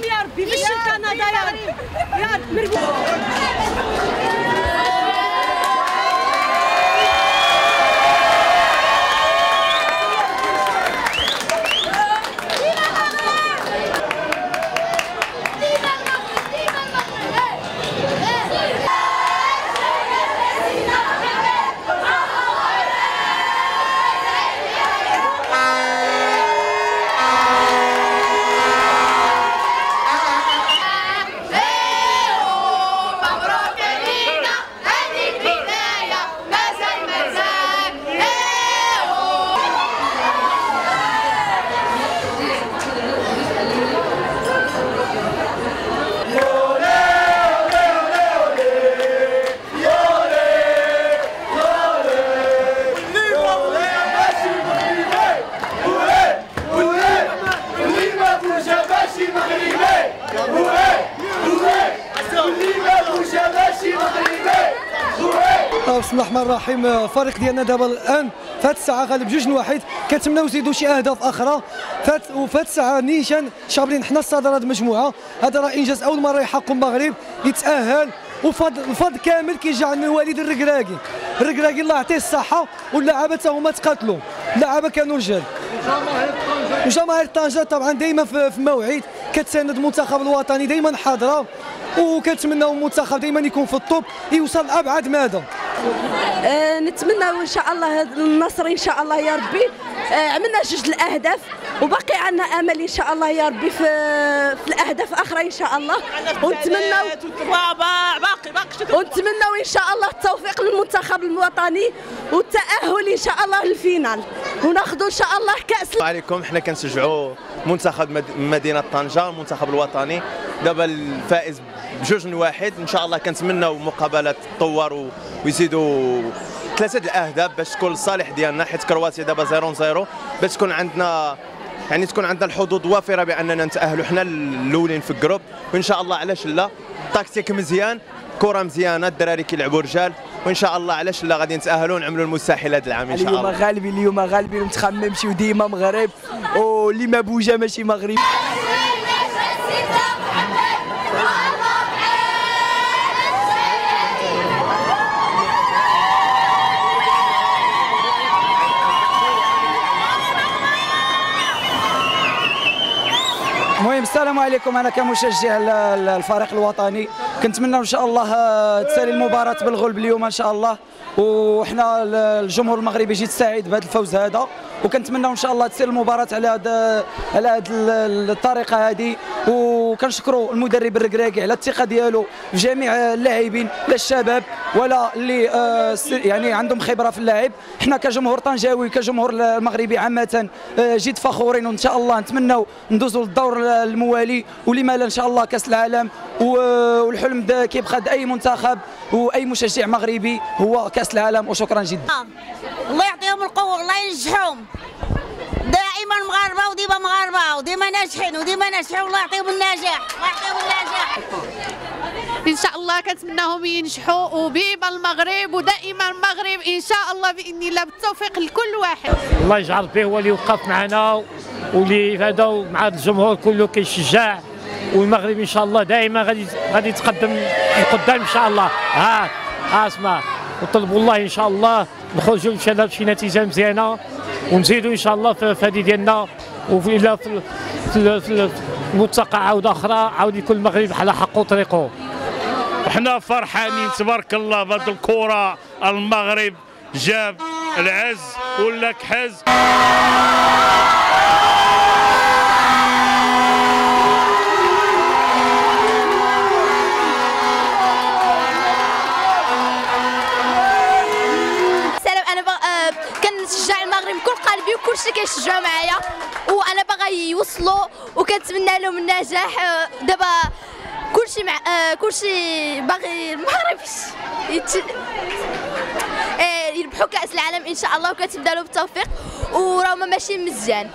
يا ربي فيش كندا يا ربي يا ربي بسم الله الرحمن الرحيم. الفريق ديالنا دابا الآن فهاد الساعة غالب جوج لواحد كنتمناو نزيدوا شي أهداف أخرى. فات وفهاد الساعة نيشان. شابرين حنا الصدر هاد المجموعة. هذا راه إنجاز أول مرة يحقق المغرب. يتأهل. وفضل الفضل كامل كيجي عند الوالد الركراكي الركراكي الله يعطيه الصحة واللاعبات تا هما تقاتلوا اللعابة كانوا رجال. وجماهير طنجة طبعا دائما في موعد كتساند المنتخب الوطني دائما حاضرة. وكنتمناو المنتخب دائما يكون في الطوب. يوصل لأبعد آه، نتمنى إن شاء الله النصر إن شاء الله يا ربي. آه، عملنا جوج الأهداف وباقي عندنا أمل إن شاء الله يا ربي في في الأهداف الأخرى إن شاء الله. ونتمناو باقي ونتمناو إن شاء الله التوفيق للمنتخب الوطني والتأهل إن شاء الله للفينال. وناخذوا إن شاء الله كأس السلام عليكم. حنا كنشجعوا منتخب مد- مدينة طنجة المنتخب الوطني. دابا الفائز بجوج من واحد. إن شاء الله كنتمناو مقابلة تطور ويزيدوا ثلاثة الأهداف باش تكون للصالح ديالنا حيت كرواتيا دابا 0 0 باش تكون عندنا يعني تكون عندنا الحظوظ وافرة بأننا نتأهلوا حنا الأولين في الجروب. وإن شاء الله علاش لا؟ تكتيك مزيان كرة مزيانة الدراري كيلعبوا رجال. وإن شاء الله علاش لا؟ غادي نتأهلوا ونعملوا المستحيل هذا العام إن شاء اليوم الله. اليوم غالبين متخمم نمشيو ديما مغرب. واللي ما بوجا ماشي مغرب. المهم السلام عليكم. أنا كمشجع للفريق الوطني. كنتمنى إن شاء الله آه، تسالي المباراة بالغلب اليوم إن شاء الله. وحنا ال- الجمهور المغربي يجي سعيد بهذا الفوز هذا. وكنتمنى إن شاء الله تسير المباراة على هذا على هذه ال- الطريقة هذه. وكنشكروا المدرب الركراكي على الثقة ديالو في جميع اللاعبين لا الشباب ولا اللي آه، يعني عندهم خبرة في اللعب حنا كجمهور طنجاوي كجمهور المغربي عامة آه، جد فخورين وإن شاء الله نتمنوا ندوزوا للدور الموالي ولما لا إن شاء الله كأس العالم. والحلم كيبقى أي منتخب وأي مشجع مغربي هو كأس العالم. وشكرا جدا. الله يعطيهم القوة الله ينجحهم. دائما مغاربة وديما مغاربة وديما ناجحين وديما ناجحين والله يعطيهم النجاح الله يعطيهم النجاح. إن شاء الله كنتمناهم ينجحوا وبيبا المغرب ودائما المغرب إن شاء الله بإذن الله بالتوفيق لكل واحد. الله يجعل به هو اللي يوقف معنا واللي هذا مع الجمهور كله كيشجع والمغرب إن شاء الله دائما غادي غادي يتقدم لقدام إن شاء الله. ها ها اسمع وطلبوا الله إن شاء الله نخرجوا إن شاء الله بشي نتيجة مزيانة. ونزيدوا إن شاء الله في هذه ديالنا وفي إلى في في- الملتقى عوده أخرى عاود يكون المغرب بحال حقه طريقه إحنا فرحانين تبارك الله بهذه الكرة المغرب جاب العز ولا كحز. باغا يوصلوا وكنتمنى لهم النجاح. آه، دابا كل شيء مع آه كل شيء باغي المغرب يت... يربحوا كأس العالم إن شاء الله وكنتمنى لهم بالتوفيق. وراهما ماشيين مزيان.